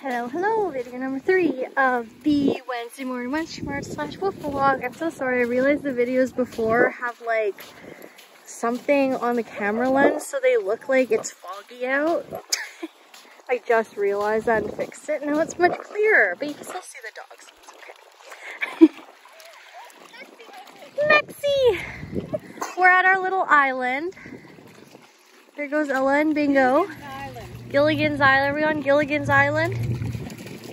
Hello, hello, video number three of the Wednesday morning Wednesday mart slash wolf vlog. I'm so sorry, I realized the videos before have like something on the camera lens so they look like it's foggy out. I just realized that and fixed it. Now it's much clearer, but you can still see the dogs. It's okay. Mexi! We're at our little island. There goes Ella and Bingo. Gilligan's Island. Are we on Gilligan's Island?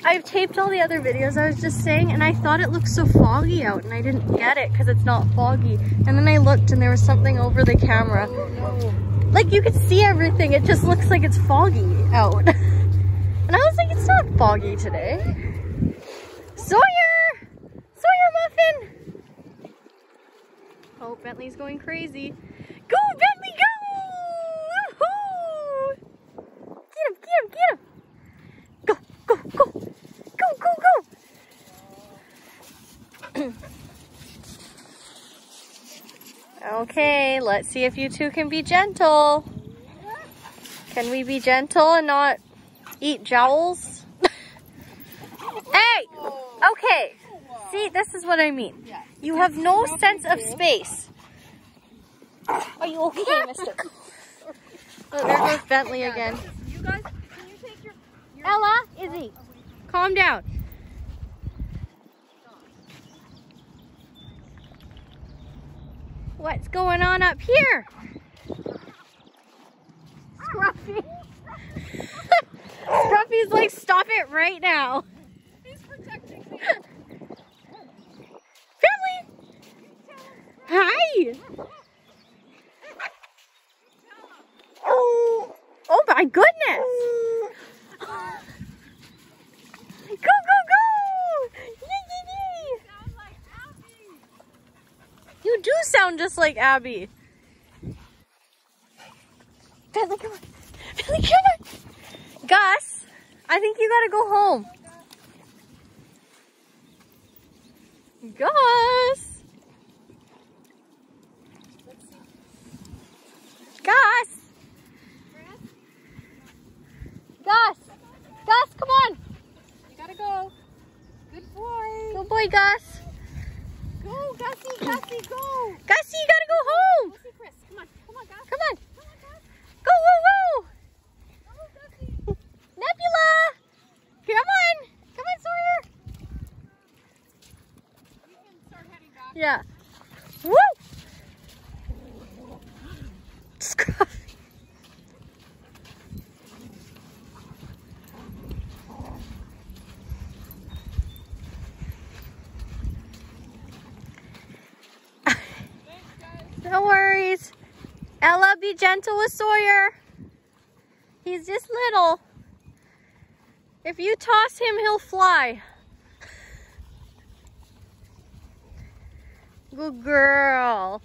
I've taped all the other videos I was just saying and I thought it looked so foggy out and I didn't get it because it's not foggy. And then I looked and there was something over the camera. Like you could see everything. It just looks like it's foggy out. and I was like, it's not foggy today. Sawyer! Sawyer Muffin! Oh, Bentley's going crazy. Go, Bentley, go! Get him, get him, get him! Go, go, go! Go, go, go! Okay, let's see if you two can be gentle. Can we be gentle and not eat jowls? hey! Okay. See, this is what I mean. You have no sense of space. Are you okay, mister? Oh, there goes Bentley again. You guys, can you take your, your Ella, Izzy, calm down. What's going on up here? Scruffy. Scruffy's like, stop it right now. He's protecting me. Bentley! Hi! Oh, oh my goodness! Go, go, go! Yee, yee, yee. Sound like Abby. You do sound just like Abby. Bentley, come on. Bentley, come on. Gus, I think you gotta go home. Gus. Gus. Gus. Gus, come on. You gotta go. Good boy. Good boy, Gus. Gussie, go. Gussie, you gotta go home. See Chris. Come on, come on, Gus. Come on. Come on, Gus. Go, go, Gussie. Nebula! Come on! Come on, Sawyer! You can start heading back. Yeah. Woo! Scruffy. No worries. Ella, be gentle with Sawyer. He's just little. If you toss him, he'll fly. Good girl.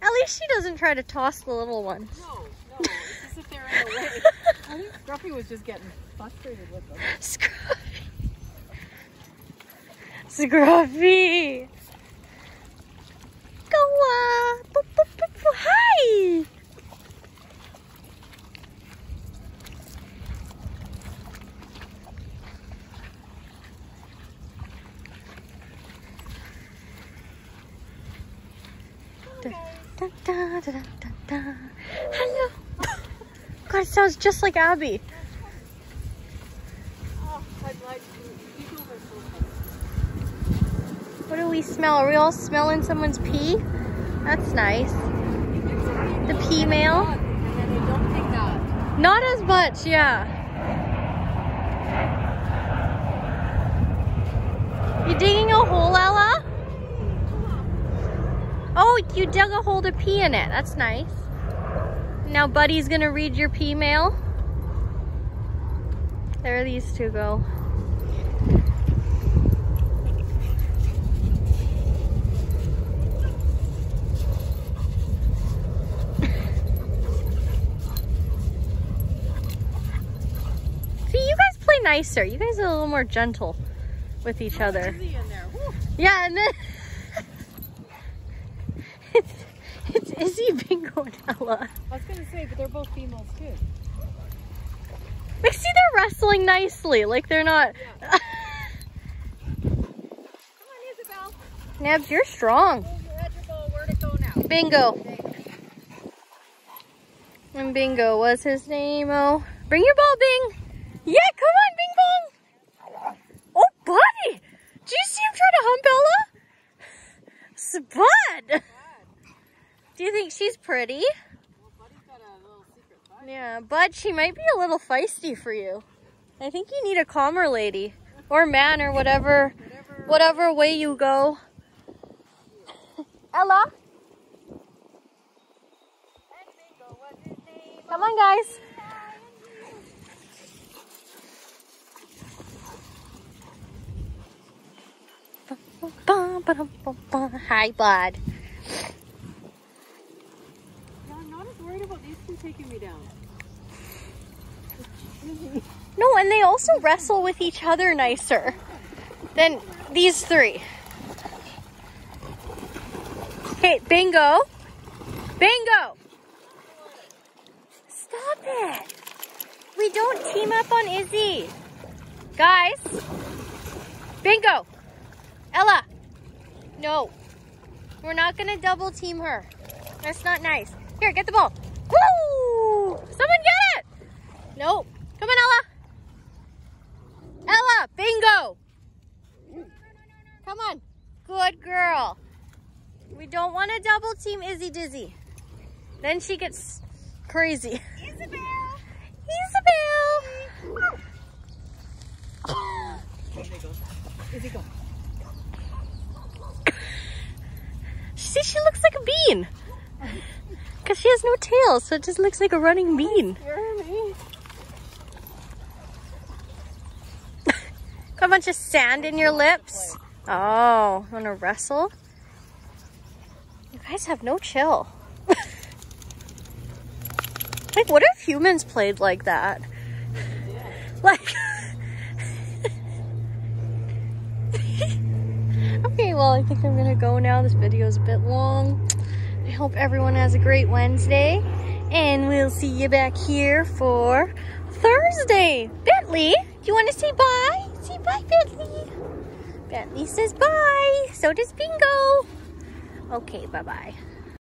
At least she doesn't try to toss the little ones. No, no. It's just if they're in the way. I think Scruffy was just getting frustrated with them. Scruffy. Scruffy. Boop, boop, boop, boop. Hi. Da, da, da, da, da, da. Hello. God, it sounds just like Abby. What do we smell? Are we all smelling someone's pee? That's nice. The pee mail? And then they don't. Not as much, yeah. You digging a hole, Ella? Oh, you dug a hole to pee in it. That's nice. Now Buddy's gonna read your pee mail. There these two go. See, you guys play nicer. You guys are a little more gentle with each other. In there. Yeah, and then it's, it's Izzy, Bingo, and Ella. I was gonna say, but they're both females too. Like, see, they're wrestling nicely, like they're not. Come on, Isabel. Nabs, you're strong. Hold your edge of ball. Where'd it go now? Bingo. And Bingo was his name. Oh, bring your ball, Bing. Yeah, come on, Bing Bong. Oh, buddy. Did you see him try to hump Ella? Spud. Do you think she's pretty? Well. Yeah, Bud, she might be a little feisty for you. I think you need a calmer lady. Or man, or whatever, Whatever. whatever way you go. Ella, come on, guys. Hi, Bud. Yeah, I'm not as worried about these two taking me down. No, and they also wrestle with each other nicer than these three. Okay, bingo. Bingo. Stop it. We don't team up on Izzy. Guys. Bingo. Ella. No. We're not to double team her. That's not nice. Here, get the ball. Woo! Someone get it. Nope. Come on, Ella. Ella, bingo. Come on. Good girl. We don't want to double team Izzy Dizzy. Then she gets crazy. Isabel. Isabel. Izzy, go. See, she looks like a bean. Because she has no tail, so it just looks like a running bean. Got a bunch of sand in your lips. Oh, want to wrestle? Guys have no chill. like, what if humans played like that? Like, okay, well, I think I'm gonna go now. This video is a bit long. I hope everyone has a great Wednesday, and we'll see you back here for Thursday. Bentley, do you want to say bye? Say bye, Bentley. Bentley says bye. So does Bingo. Okay, bye bye.